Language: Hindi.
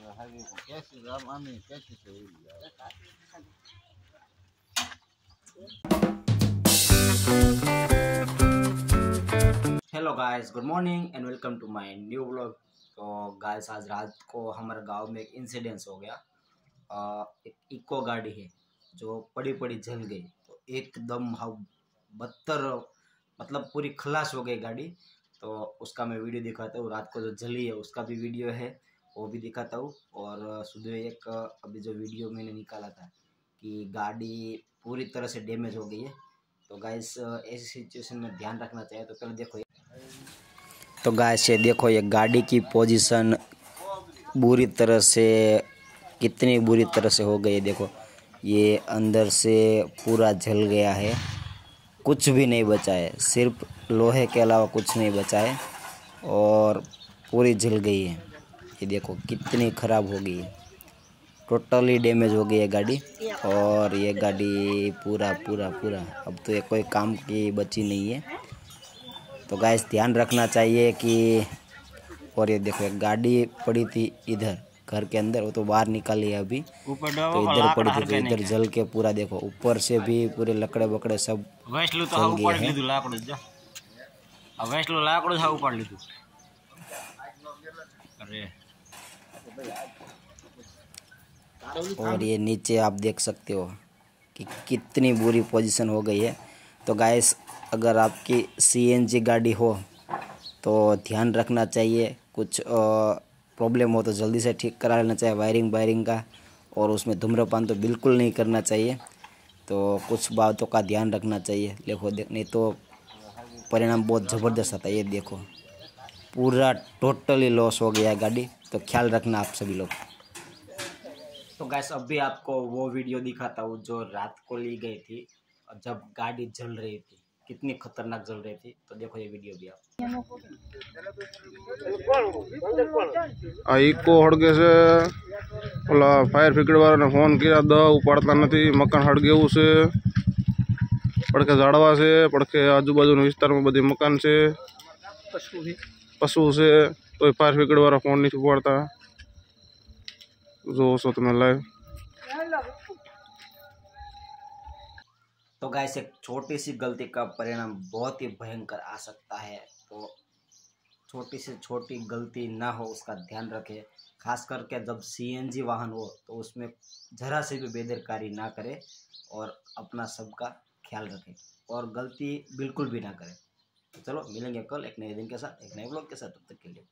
Hello guys good morning and welcome to my new blog तो गाइस आज रात को हमारे गाँव में एक इंसिडेंस हो गया। अ, एक इको गाड़ी है जो पड़ी पड़ी जल गई। तो एकदम हाउ बदतर मतलब पूरी खलास हो गई गाड़ी। तो उसका मैं वीडियो दिखाता हूँ। रात को जो जली है उसका भी वीडियो है। वो भी दिखाता हूँ और सुबह एक अभी जो वीडियो मैंने निकाला था कि गाड़ी पूरी तरह से डैमेज हो गई है। तो गाइस ऐसी सिचुएशन में ध्यान रखना चाहिए। तो पहले देखो तो गाइस ये देखो ये गाड़ी की पोजीशन बुरी तरह से, कितनी बुरी तरह से हो गई है देखो। ये अंदर से पूरा जल गया है। कुछ भी नहीं बचा है। सिर्फ़ लोहे के अलावा कुछ नहीं बचा है। और पूरी जल गई है। ये देखो कितनी ख़राब हो गई। टोटली डैमेज हो गई है गाड़ी और ये गाड़ी पूरा पूरा पूरा। अब तो ये कोई काम की बची नहीं है। तो गैस ध्यान रखना चाहिए कि और ये देखो एक गाड़ी पड़ी थी इधर घर के अंदर वो तो बाहर निकाली है अभी। तो इधर पड़ी थी तो इधर जल के पूरा देखो ऊपर से भी पूरे लकड़े बकड़े सब जल गए हैं। और ये नीचे आप देख सकते हो कि कितनी बुरी पोजीशन हो गई है। तो गैस अगर आपकी सीएनजी गाड़ी हो तो ध्यान रखना चाहिए। कुछ प्रॉब्लम हो तो जल्दी से ठीक करा लेना चाहिए वायरिंग वायरिंग का, और उसमें धूम्रपान तो बिल्कुल नहीं करना चाहिए। तो कुछ बातों का ध्यान रखना चाहिए। देखो देख नहीं तो परिणाम बहुत ज़बरदस्त आता है, ये देखो। पूरा टोटली लॉस हो गया गाड़ी। तो ख्याल रखना आप सभी लोग तो गैस अभी आपको वो वीडियो दिखाता हूँ जो रात को ली गई थी और जब गाड़ी जल रही थी कितनी खतरनाक जल रही थी तो देखो ये वीडियो भी आप આ ઇકો હળગે છે ઓલા ફાયર બ્રિગેડવાળાને ફોન કર્યા દ ઉપાડતા નથી મકાન હળગે એવું છે પડખે ઝાડવા છે પડખે આજુબાજુના વિસ્તારમાં બધી મકાન છે પશુ છે તોય ફાયર બ્રિગેડવાળા ફોન નથી ઉપાડતા જોવો છો તમે લાઈવ तो गैस एक छोटी सी गलती का परिणाम बहुत ही भयंकर आ सकता है तो छोटी से छोटी गलती ना हो उसका ध्यान रखें खास करके जब सीएनजी वाहन हो तो उसमें जरा से भी बेदरकारी ना करें और अपना सबका ख्याल रखें और गलती बिल्कुल भी ना करें चलो मिलेंगे कल एक नए दिन के साथ एक नए ब्लॉग के साथ तब तक के लिए